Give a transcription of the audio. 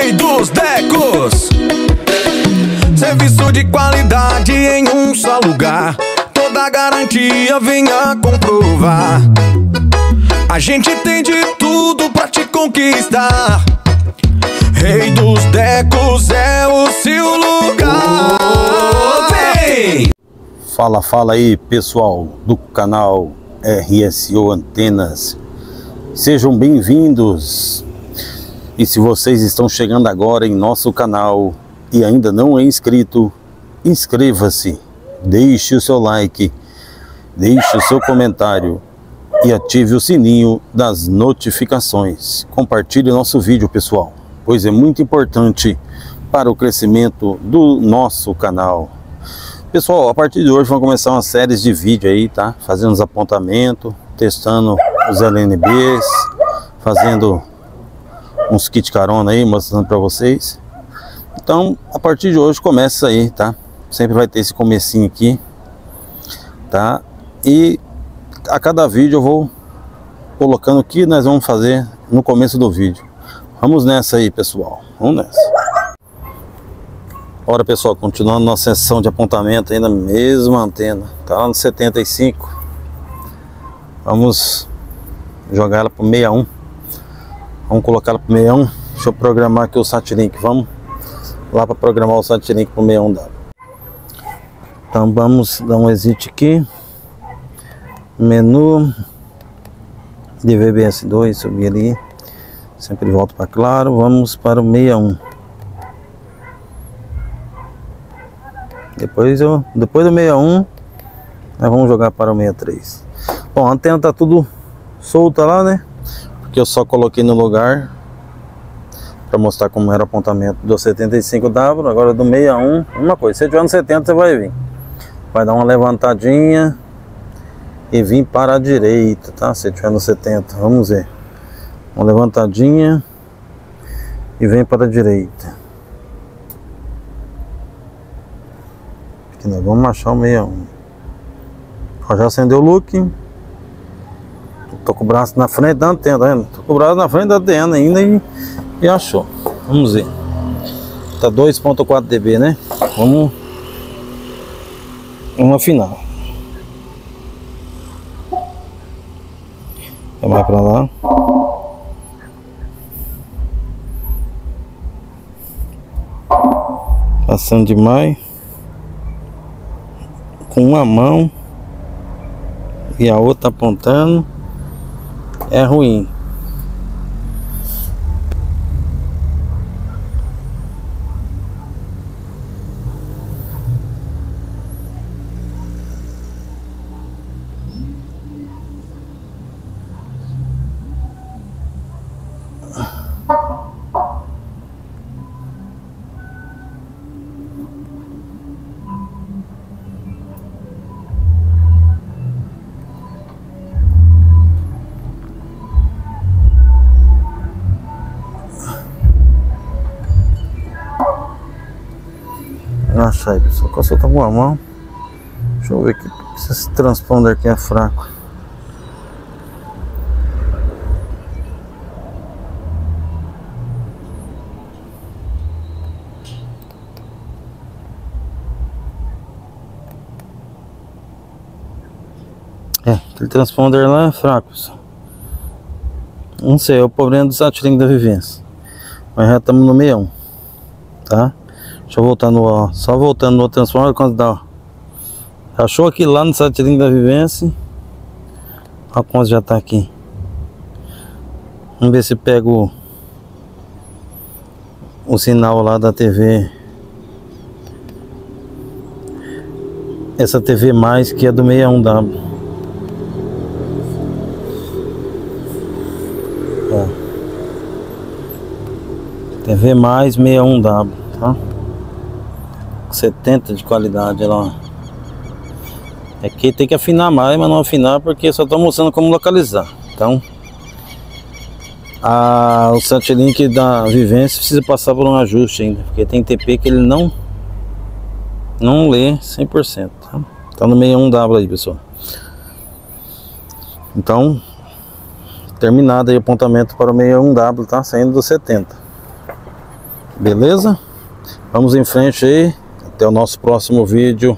Rei dos Decos. Serviço de qualidade em um só lugar. Toda garantia venha comprovar. A gente tem de tudo pra te conquistar. Rei dos Decos é o seu lugar. Fala, fala aí pessoal do canal RSO Antenas. Sejam bem-vindos. E se vocês estão chegando agora em nosso canal e ainda não é inscrito, inscreva-se, deixe o seu like, deixe o seu comentário e ative o sininho das notificações. Compartilhe nosso vídeo, pessoal, pois é muito importante para o crescimento do nosso canal. Pessoal, a partir de hoje vão começar uma série de vídeos aí, tá? Fazendo os apontamentos, testando os LNBs, fazendo uns kit carona aí, mostrando para vocês. Então, a partir de hoje começa aí, tá? Sempre vai ter esse comecinho aqui, tá? E a cada vídeo eu vou colocando o que nós vamos fazer no começo do vídeo. Vamos nessa aí, pessoal. Vamos nessa. Ora pessoal, continuando nossa sessão de apontamento aí na mesma antena, tá lá no 75. Vamos jogar ela para 61. Vamos colocar para 61. Deixa eu programar aqui o Satlink. Vamos lá para programar o Satlink para 61W. Então vamos dar um exit aqui. Menu DVBS2, subir ali. Sempre volto para claro. Vamos para o 61. Depois, eu, depois do 61, nós vamos jogar para o 63. Bom, a antena tá tudo solta lá, né? Porque eu só coloquei no lugar para mostrar como era o apontamento do 75W, agora do 61, uma coisa, se tiver no 70 você vai vir. Vai dar uma levantadinha e vir para a direita, tá? Se tiver no 70, vamos ver. Uma levantadinha e vem para a direita. Aqui nós vamos achar o 61. Ó, já acendeu o look. Tô com o braço na frente da antena, tá vendo? Tô com o braço na frente da antena ainda e, e achou. Vamos ver. Tá 2.4 dB, né? Vamos Vamos afinar. Vai pra lá. Passando demais com uma mão e a outra apontando é ruim. Achar aí, pessoal. Com tá com a mão. Deixa eu ver aqui se esse transponder aqui é fraco. É, aquele transponder lá é fraco, pessoal. Não sei, é o problema do Satlink da vivência. Mas já estamos no 61, tá? Deixa eu voltar no ó, só voltando no transformador quando dá. Achou aqui lá no satelite da vivência. Olha quanto já tá aqui. Vamos ver se pego o, o sinal lá da TV. Essa TV mais que é do 61W. Ó. TV mais 61W, tá? 70 de qualidade ela é que tem que afinar mais mas não afinar porque só estou mostrando como localizar. Então a, o Santilink da vivência precisa passar por um ajuste ainda porque tem TP que ele não não lê 100% tá, tá no 61W aí pessoal. Então terminado aí o apontamento para o 61W tá? Saindo do 70 Beleza? Vamos em frente aí. Até o nosso próximo vídeo.